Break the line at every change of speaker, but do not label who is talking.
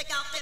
Take out, the